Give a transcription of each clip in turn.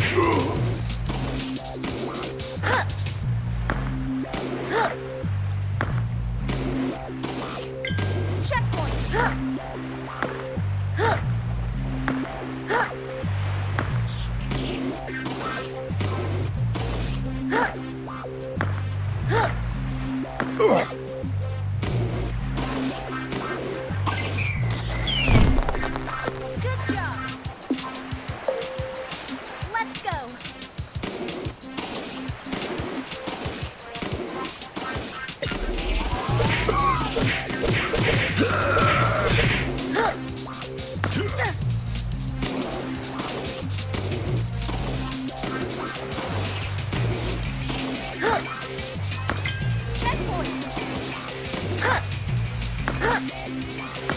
Checkpoint. Ugh. Checkpoint.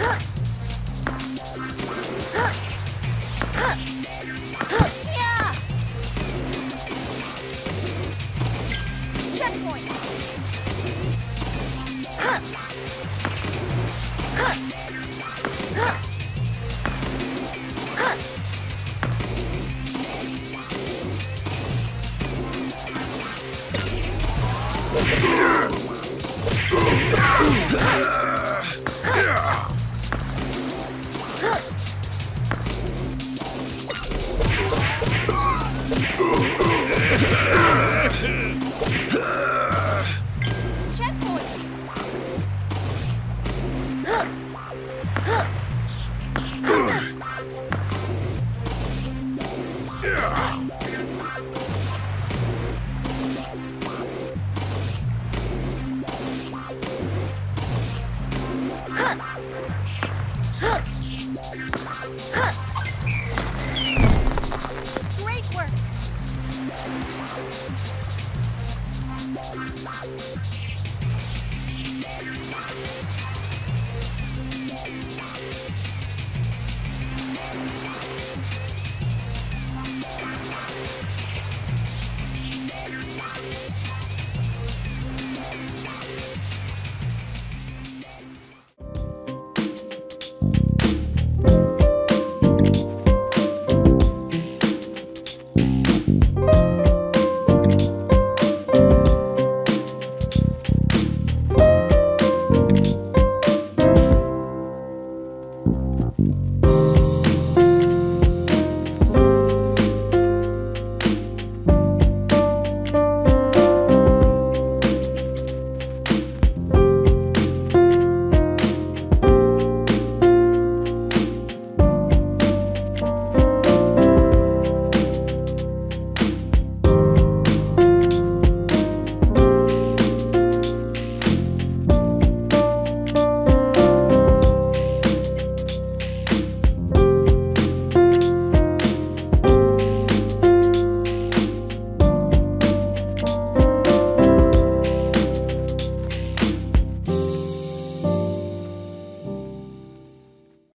Yeah. Great